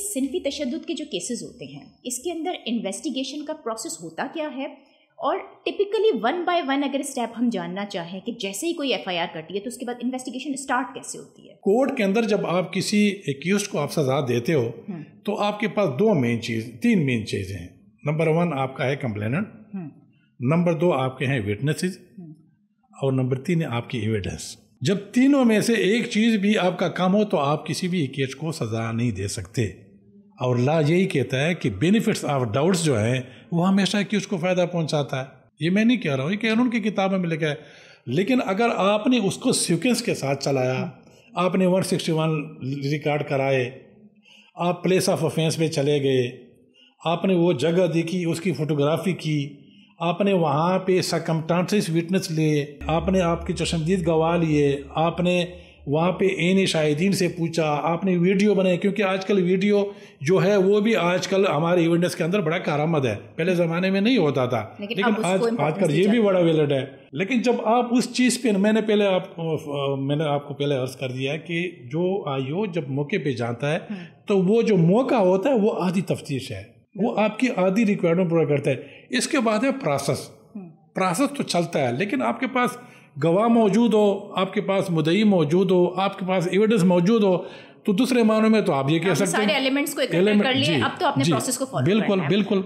सिनफी तशद के जो केसेस होते हैं इसके अंदर इन्वेस्टिगेशन का प्रोसेस होता क्या है और टिपिकली वन बाय वन अगर स्टेप हम जानना चाहें कि जैसे ही कोई एफआईआर कटी है तो उसके बाद इन्वेस्टिगेशन स्टार्ट कैसे होती है कोर्ट के अंदर जब आप किसी एक्यूज को आप सजा देते हो हम्म। तो आपके पास दो मेन चीज़ तीन मेन चीज़ें हैं नंबर वन आपका है कंप्लेनेंट हम्म। नंबर दो आपके हैं विटनेसेस हम्म। और नंबर तीन है आपकी एविडेंस जब तीनों में से एक चीज़ भी आपका कम हो तो आप किसी भी केस को सज़ा नहीं दे सकते और ला यही कहता है कि बेनिफिट्स ऑफ़ डाउट्स जो हैं, वो हमेशा कि उसको फ़ायदा पहुंचाता है। ये मैं नहीं कह रहा हूँ, ये कानून की किताबों में लिखा है। लेकिन अगर आपने उसको सिक्वेंस के साथ चलाया, आपने 161 रिकॉर्ड कराए, आप प्लेस ऑफ़ ऑफेंस पे चले गए, आपने वो जगह देखी, उसकी फ़ोटोग्राफी की, आपने वहाँ पे सकमटांसिस विटनेस लिए, आपने आपके चशमदीद गवाह लिए, आपने वहाँ पे एन शाहिदीन से पूछा आपने वीडियो बनाए क्योंकि आजकल वीडियो जो है वो भी आजकल हमारे इवेंट्स के अंदर बड़ा कारामद है। पहले ज़माने में नहीं होता था। लेकिन, लेकिन आज आजकल ये भी बड़ा वेलड है। लेकिन जब आप उस चीज़ पे मैंने पहले आपको मैंने आपको पहले अर्ज़ कर दिया कि जो आयो जब मौके पे जाता है हम्म। तो वो जो मौका होता है वो आधी तफ्तीश है। वो आपकी आधी रिक्वायरमेंट पूरा करता है। इसके बाद है प्रोसेस प्रोसेस तो चलता है लेकिन आपके पास गवाह मौजूद हो आपके पास मुदई मौजूद हो आपके पास एविडेंस मौजूद हो तो दूसरे मानों में तो आप ये कह सकते हैं। सारे एलिमेंट्स को कर लिए अब तो आपने प्रोसेस को फॉलो बिल्कुल बिल्कुल।